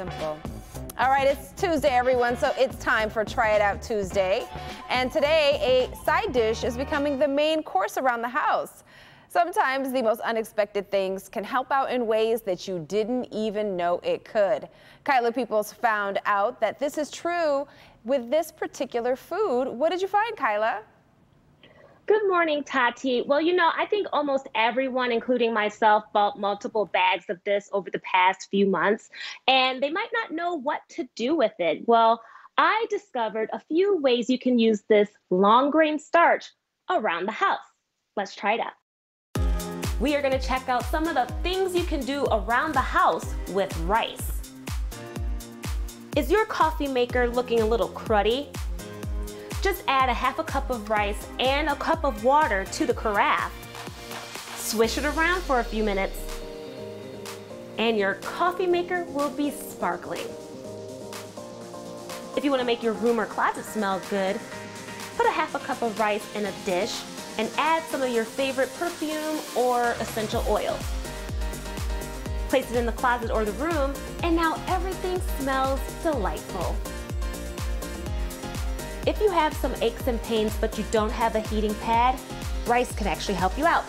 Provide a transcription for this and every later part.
simple. All right, it's Tuesday, everyone, so it's time for Try It Out Tuesday. And today, a side dish is becoming the main course around the house. Sometimes the most unexpected things can help out in ways that you didn't even know it could. Kyla Peoples found out that this is true with this particular food. What did you find, Kyla? Good morning, Tati. Well, you know, I think almost everyone, including myself, bought multiple bags of this over the past few months, and they might not know what to do with it. Well, I discovered a few ways you can use this long grain starch around the house. Let's try it out. We are going to check out some of the things you can do around the house with rice. Is your coffee maker looking a little cruddy? Just add a half a cup of rice and a cup of water to the carafe. Swish it around for a few minutes and your coffee maker will be sparkling. If you want to make your room or closet smell good, put a half a cup of rice in a dish and add some of your favorite perfume or essential oil. Place it in the closet or the room, and now everything smells delightful. If you have some aches and pains but you don't have a heating pad, rice can actually help you out.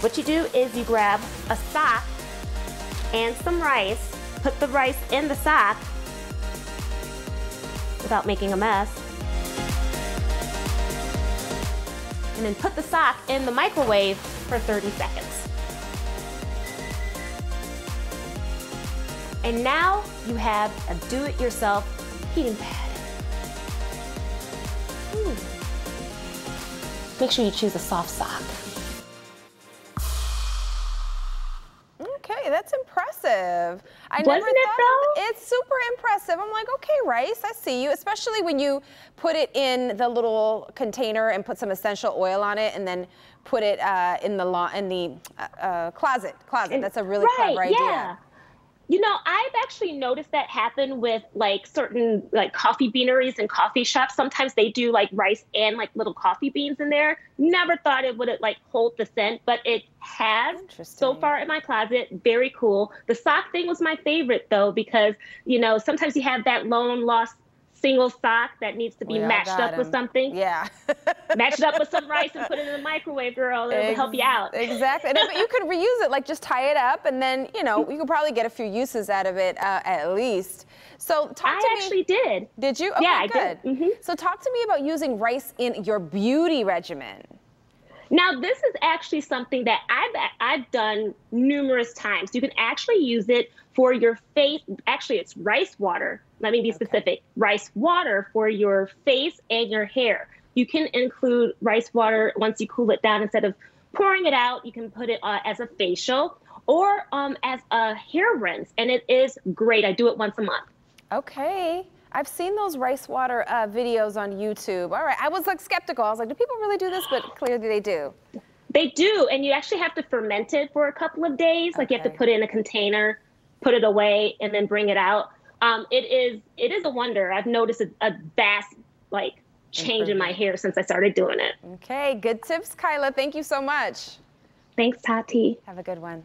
What you do is you grab a sock and some rice, put the rice in the sock without making a mess, and then put the sock in the microwave for 30 seconds. And now you have a do-it-yourself heating pad. Make sure you choose a soft sock. Okay, that's impressive. I Wasn't never it though? It's super impressive. I'm like, okay, Rice, I see you. Especially when you put it in the little container and put some essential oil on it, and then put it uh, in the in the uh, uh, closet. Closet. That's a really right, clever idea. Yeah. You know, I've actually noticed that happen with like certain like coffee beaneries and coffee shops. Sometimes they do like rice and like little coffee beans in there. Never thought it would like hold the scent, but it has so far in my closet. Very cool. The sock thing was my favorite though because you know sometimes you have that lone lost single sock that needs to be matched up him. with something. Yeah. matched up with some rice and put it in the microwave, girl. It'll Ex- help you out. Exactly. And you could reuse it, like just tie it up, and then you know you could probably get a few uses out of it uh, at least. So talk I to me. I actually did. Did you? Okay, yeah, I good. did. Mm-hmm. So talk to me about using rice in your beauty regimen. Now, this is actually something that I've I've done numerous times. You can actually use it for your face. Actually, it's rice water. Let me be okay. specific. Rice water for your face and your hair. You can include rice water once you cool it down instead of pouring it out. You can put it uh, as a facial or um, as a hair rinse, and it is great. I do it once a month. Okay. I've seen those rice water uh, videos on YouTube. All right, I was like skeptical. I was like, do people really do this? But clearly they do. They do, and you actually have to ferment it for a couple of days. Okay. Like you have to put it in a container, put it away, and then bring it out. Um, it is it is a wonder. I've noticed a, a vast like change in my hair since I started doing it. Okay, good tips, Kyla. Thank you so much. Thanks, Tati. Have a good one.